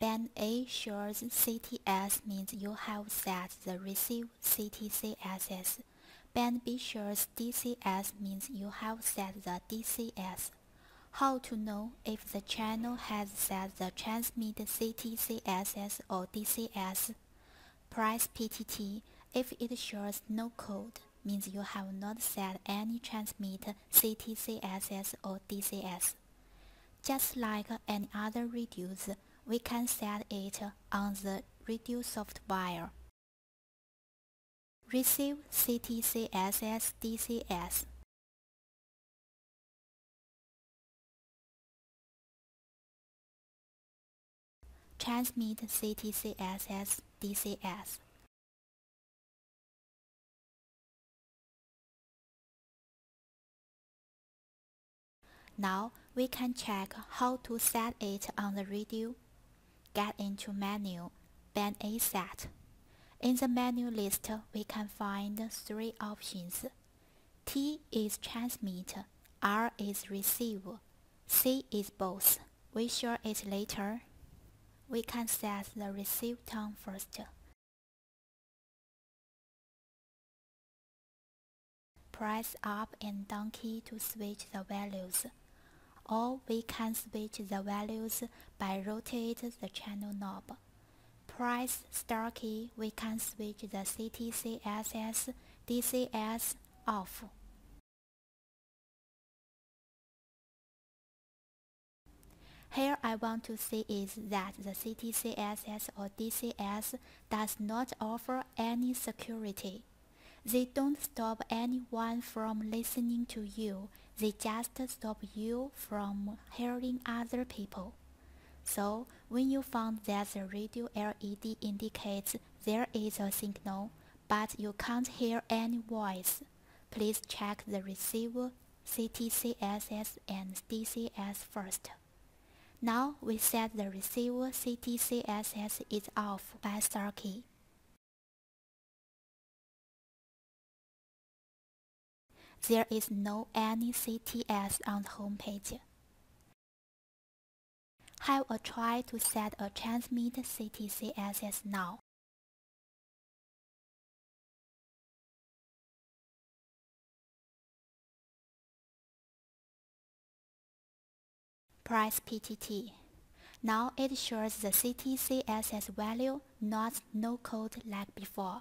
Band A shows CTS means you have set the receive CTCSS. Band B shows DCS means you have set the DCS. How to know if the channel has set the transmit CTCSS or DCS? Press PTT if it shows no code means you have not set any transmit CTCSS or DCS. Just like any other reduce, we can set it on the radio software. Receive CTCSS DCS. Transmit CTCSS DCS. Now we can check how to set it on the radio. Get into menu, band A set. In the menu list, we can find three options. T is transmit, R is receive, C is both. We show it later. We can set the receive tone first. Press up and down key to switch the values or we can switch the values by rotate the channel knob. Press star key, we can switch the CTCSS DCS off. Here I want to say is that the CTCSS or DCS does not offer any security. They don't stop anyone from listening to you they just stop you from hearing other people. So, when you found that the radio LED indicates there is a signal, but you can't hear any voice, please check the receiver CTCSS and DCS first. Now we set the receiver CTCSS is off by star key. There is no any CTS on the home page. Have a try to set a transmit CTCSS now. Press PTT. Now it shows the CTCSS value, not no code like before.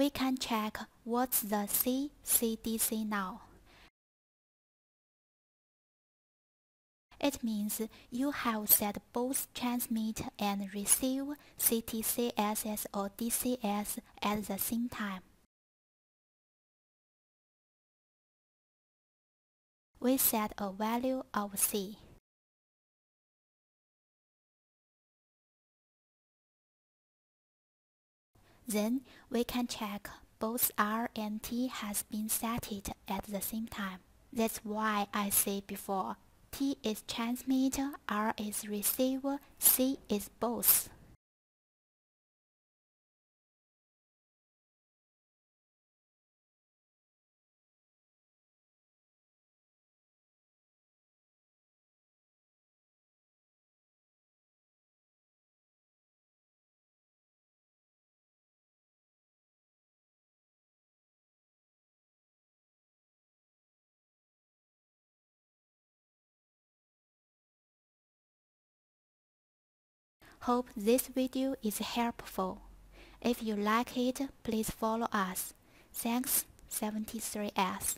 We can check what's the CCDC now. It means you have set both transmit and receive CTCSS or DCS at the same time. We set a value of C. Then we can check both R and T has been set at the same time. That's why I say before, T is transmitter, R is receiver, C is both. Hope this video is helpful. If you like it, please follow us. Thanks 73S.